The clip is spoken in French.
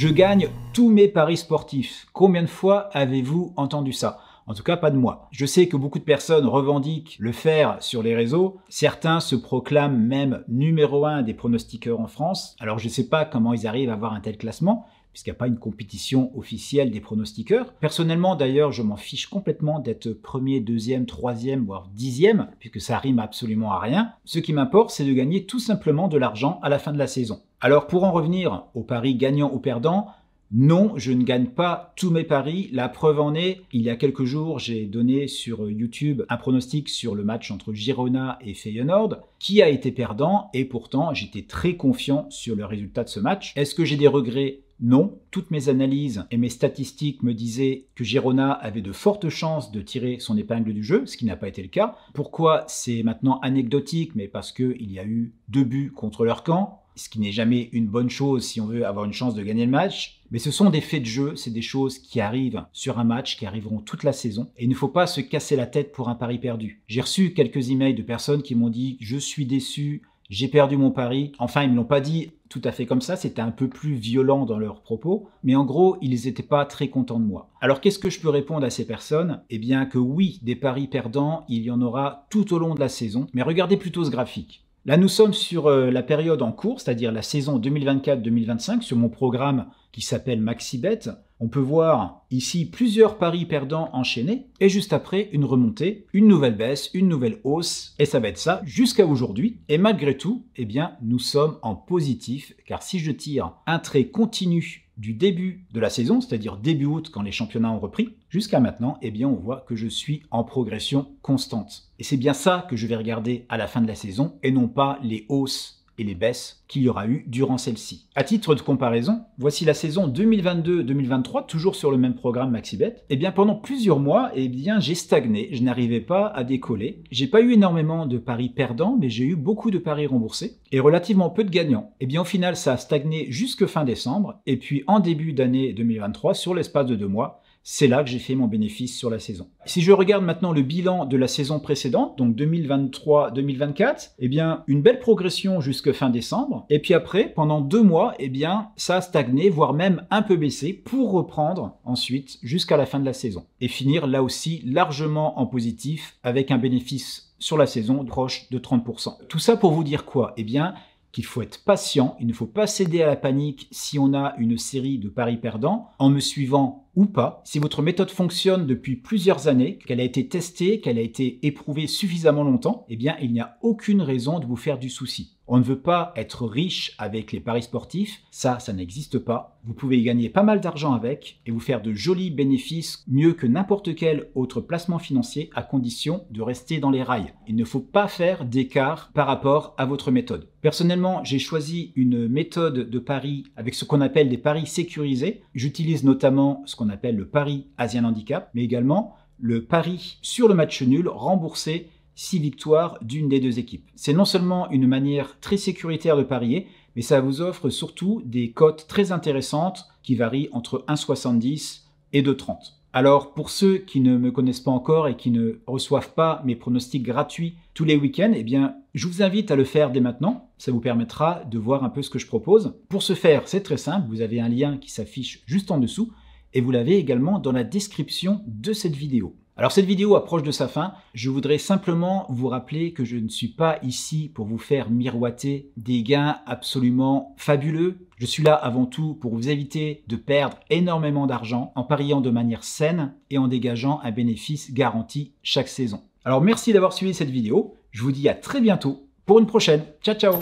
Je gagne tous mes paris sportifs. Combien de fois avez-vous entendu ça? En tout cas, pas de moi. Je sais que beaucoup de personnes revendiquent le faire sur les réseaux. Certains se proclament même numéro un des pronostiqueurs en France. Alors, je ne sais pas comment ils arrivent à avoir un tel classement, puisqu'il n'y a pas une compétition officielle des pronostiqueurs. Personnellement, d'ailleurs, je m'en fiche complètement d'être premier, deuxième, troisième, voire dixième, puisque ça rime absolument à rien. Ce qui m'importe, c'est de gagner tout simplement de l'argent à la fin de la saison. Alors, pour en revenir aux paris gagnants ou perdants, non, je ne gagne pas tous mes paris. La preuve en est, il y a quelques jours, j'ai donné sur YouTube un pronostic sur le match entre Girona et Feyenoord, qui a été perdant, et pourtant j'étais très confiant sur le résultat de ce match. Est-ce que j'ai des regrets? Non, toutes mes analyses et mes statistiques me disaient que Girona avait de fortes chances de tirer son épingle du jeu, ce qui n'a pas été le cas. Pourquoi C'est maintenant anecdotique, mais parce qu'il y a eu deux buts contre leur camp, ce qui n'est jamais une bonne chose si on veut avoir une chance de gagner le match. Mais ce sont des faits de jeu, c'est des choses qui arrivent sur un match, qui arriveront toute la saison. Et il ne faut pas se casser la tête pour un pari perdu. J'ai reçu quelques emails de personnes qui m'ont dit je suis déçu, j'ai perdu mon pari. Enfin, ils ne l'ont pas dit tout à fait comme ça, c'était un peu plus violent dans leurs propos, mais en gros, ils n'étaient pas très contents de moi. Alors qu'est-ce que je peux répondre à ces personnes? Eh bien que oui, des paris perdants, il y en aura tout au long de la saison, mais regardez plutôt ce graphique. Là, nous sommes sur euh, la période en cours, c'est-à-dire la saison 2024-2025, sur mon programme qui s'appelle MaxiBet. On peut voir ici plusieurs paris perdants enchaînés, et juste après, une remontée, une nouvelle baisse, une nouvelle hausse, et ça va être ça jusqu'à aujourd'hui. Et malgré tout, eh bien, nous sommes en positif, car si je tire un trait continu du début de la saison, c'est-à-dire début août quand les championnats ont repris, jusqu'à maintenant, eh bien on voit que je suis en progression constante. Et c'est bien ça que je vais regarder à la fin de la saison et non pas les hausses et les baisses qu'il y aura eu durant celle-ci. À titre de comparaison, voici la saison 2022-2023, toujours sur le même programme MaxiBet. Eh bien, pendant plusieurs mois, eh bien, j'ai stagné, je n'arrivais pas à décoller. J'ai pas eu énormément de paris perdants, mais j'ai eu beaucoup de paris remboursés et relativement peu de gagnants. Eh bien, au final, ça a stagné jusque fin décembre, et puis en début d'année 2023, sur l'espace de deux mois, c'est là que j'ai fait mon bénéfice sur la saison. Si je regarde maintenant le bilan de la saison précédente, donc 2023-2024, eh bien, une belle progression jusque fin décembre. Et puis après, pendant deux mois, eh bien, ça a stagné, voire même un peu baissé, pour reprendre ensuite jusqu'à la fin de la saison. Et finir là aussi largement en positif, avec un bénéfice sur la saison proche de 30%. Tout ça pour vous dire quoi? Eh bien, qu'il faut être patient, il ne faut pas céder à la panique si on a une série de paris perdants, en me suivant ou pas. Si votre méthode fonctionne depuis plusieurs années, qu'elle a été testée, qu'elle a été éprouvée suffisamment longtemps, eh bien il n'y a aucune raison de vous faire du souci. On ne veut pas être riche avec les paris sportifs, ça, ça n'existe pas. Vous pouvez y gagner pas mal d'argent avec et vous faire de jolis bénéfices mieux que n'importe quel autre placement financier à condition de rester dans les rails. Il ne faut pas faire d'écart par rapport à votre méthode. Personnellement, j'ai choisi une méthode de pari avec ce qu'on appelle des paris sécurisés. J'utilise notamment ce qu'on appelle le pari Asian Handicap, mais également le pari sur le match nul remboursé 6 victoires d'une des deux équipes. C'est non seulement une manière très sécuritaire de parier, mais ça vous offre surtout des cotes très intéressantes qui varient entre 1,70 et 2,30. Alors pour ceux qui ne me connaissent pas encore et qui ne reçoivent pas mes pronostics gratuits tous les week-ends, eh bien je vous invite à le faire dès maintenant. Ça vous permettra de voir un peu ce que je propose. Pour ce faire, c'est très simple, vous avez un lien qui s'affiche juste en dessous et vous l'avez également dans la description de cette vidéo. Alors cette vidéo approche de sa fin, je voudrais simplement vous rappeler que je ne suis pas ici pour vous faire miroiter des gains absolument fabuleux. Je suis là avant tout pour vous éviter de perdre énormément d'argent en pariant de manière saine et en dégageant un bénéfice garanti chaque saison. Alors merci d'avoir suivi cette vidéo, je vous dis à très bientôt pour une prochaine. Ciao ciao